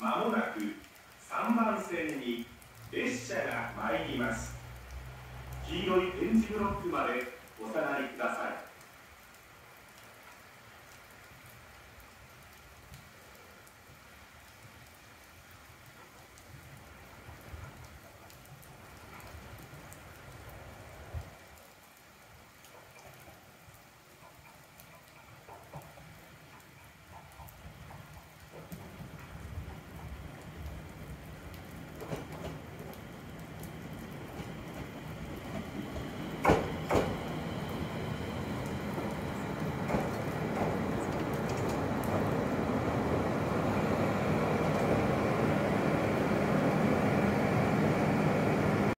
まもなく3番線に列車が参ります。黄色い点字ブロックまでお下がりください。